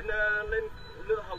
lên ờ, lên lửa hồng